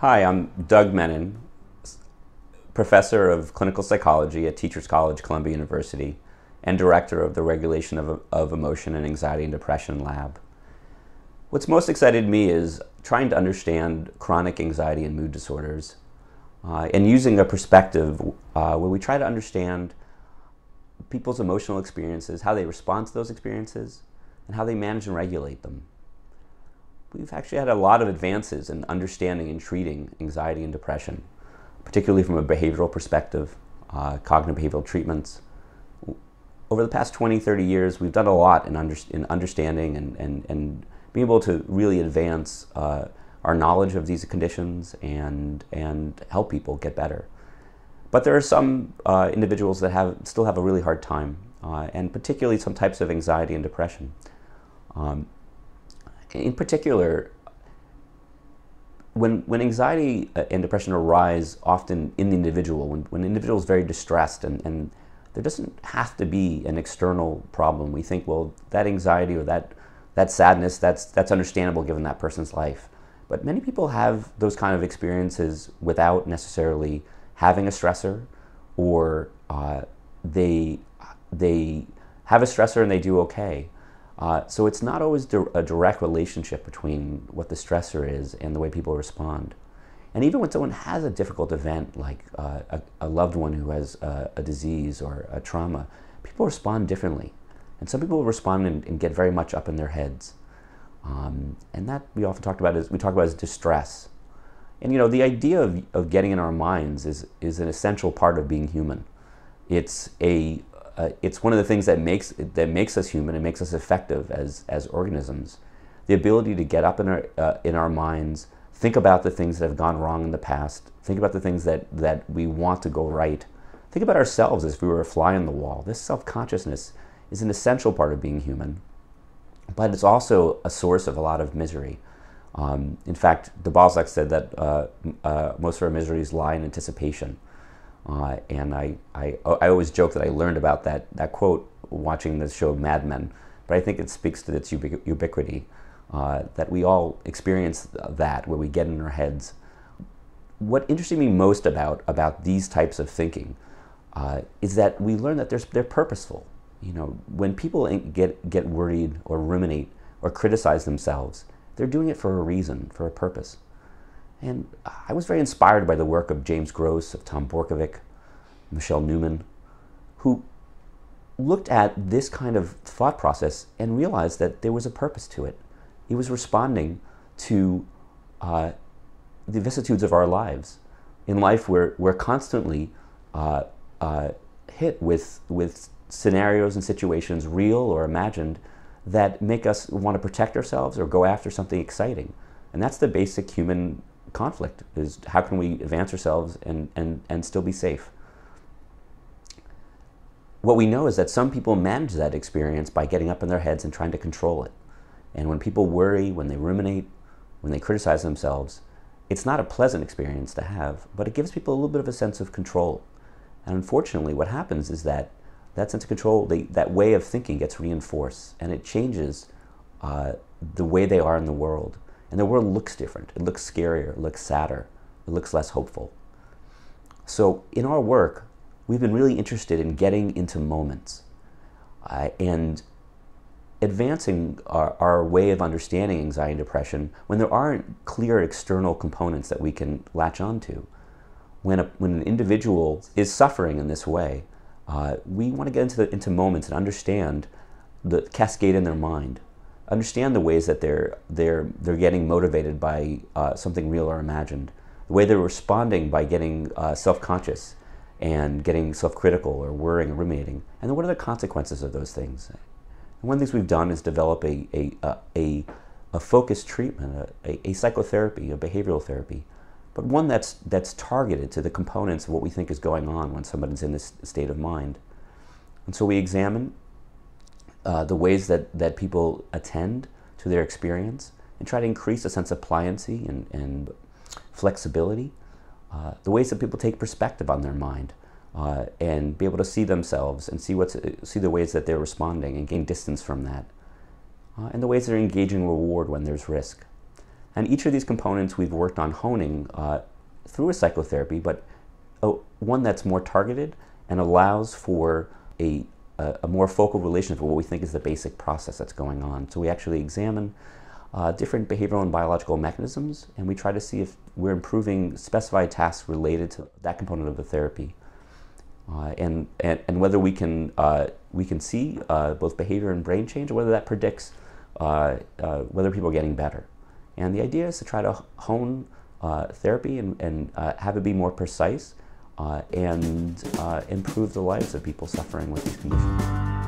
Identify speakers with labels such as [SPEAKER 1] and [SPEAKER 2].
[SPEAKER 1] Hi, I'm Doug Mennin, professor of clinical psychology at Teachers College, Columbia University, and director of the Regulation of, of Emotion and Anxiety and Depression Lab. What's most excited me is trying to understand chronic anxiety and mood disorders uh, and using a perspective uh, where we try to understand people's emotional experiences, how they respond to those experiences, and how they manage and regulate them we've actually had a lot of advances in understanding and treating anxiety and depression, particularly from a behavioral perspective, uh, cognitive behavioral treatments. Over the past 20, 30 years, we've done a lot in, under, in understanding and, and, and being able to really advance uh, our knowledge of these conditions and, and help people get better. But there are some uh, individuals that have, still have a really hard time, uh, and particularly some types of anxiety and depression. Um, in particular, when, when anxiety uh, and depression arise often in the individual, when, when the individual is very distressed and, and there doesn't have to be an external problem. We think, well, that anxiety or that, that sadness, that's, that's understandable given that person's life. But many people have those kind of experiences without necessarily having a stressor or uh, they, they have a stressor and they do okay. Uh, so it's not always di- a direct relationship between what the stressor is and the way people respond. And even when someone has a difficult event, like uh, a, a, loved one who has a, a, disease or a trauma, people respond differently. And some people respond and, and get very much up in their heads. Um, and that we often talk about is we talk about as distress. And you know, the idea of, of getting in our minds is, is an essential part of being human. It's a uh, it's one of the things that makes that makes us human and makes us effective as as organisms. The ability to get up in our uh, in our minds, think about the things that have gone wrong in the past, think about the things that that we want to go right. Think about ourselves as if we were a fly on the wall. This self consciousness is an essential part of being human, but it's also a source of a lot of misery. Um, in fact, de Balzac said that uh, uh most of our miseries lie in anticipation. Uh, and I, I, I always joke that I learned about that, that quote watching the show Mad Men, but I think it speaks to its ubiqu- ubiquity uh, that we all experience that where we get in our heads. What interested me most about, about these types of thinking uh, is that we learn that they're purposeful. You know, when people get, get worried or ruminate or criticize themselves, they're doing it for a reason, for a purpose. And I was very inspired by the work of James Gross, of Tom Borkovec, Michelle Newman, who looked at this kind of thought process and realized that there was a purpose to it. It was responding to uh, the vicissitudes of our lives. In life, we're, we're constantly uh, uh, hit with, with scenarios and situations, real or imagined, that make us want to protect ourselves or go after something exciting. And that's the basic human conflict is how can we advance ourselves and, and, and still be safe? What we know is that some people manage that experience by getting up in their heads and trying to control it. And when people worry when they ruminate when they criticize themselves it's not a pleasant experience to have but it gives people a little bit of a sense of control. And unfortunately what happens is that that sense of control they, that way of thinking gets reinforced and it changes uh, the way they are in the world and the world looks different. It looks scarier, it looks sadder, it looks less hopeful. So, in our work, we've been really interested in getting into moments uh, and advancing our, our way of understanding anxiety and depression when there aren't clear external components that we can latch onto. When, a, when an individual is suffering in this way, uh, we want to get into, the, into moments and understand the cascade in their mind understand the ways that they're they're they're getting motivated by uh, something real or imagined, the way they're responding by getting uh, self-conscious and getting self-critical or worrying or ruminating, and then what are the consequences of those things? And one of the things we've done is develop a a a, a focused treatment, a, a psychotherapy, a behavioral therapy, but one that's that's targeted to the components of what we think is going on when someone's in this state of mind. And so we examine uh, the ways that, that people attend to their experience and try to increase a sense of pliancy and, and flexibility, uh, the ways that people take perspective on their mind uh, and be able to see themselves and see, what's, see the ways that they're responding and gain distance from that, uh, and the ways they're engaging reward when there's risk. And each of these components we've worked on honing uh, through a psychotherapy, but a, one that's more targeted and allows for a, a, a more focal relation for what we think is the basic process that's going on. So we actually examine uh, different behavioral and biological mechanisms, and we try to see if we're improving specified tasks related to that component of the therapy. Uh, and, and, and whether we can, uh, we can see uh, both behavior and brain change, or whether that predicts uh, uh, whether people are getting better. And the idea is to try to hone therapy and, and have it be more precise Uh, and uh, improve the lives of people suffering with these conditions.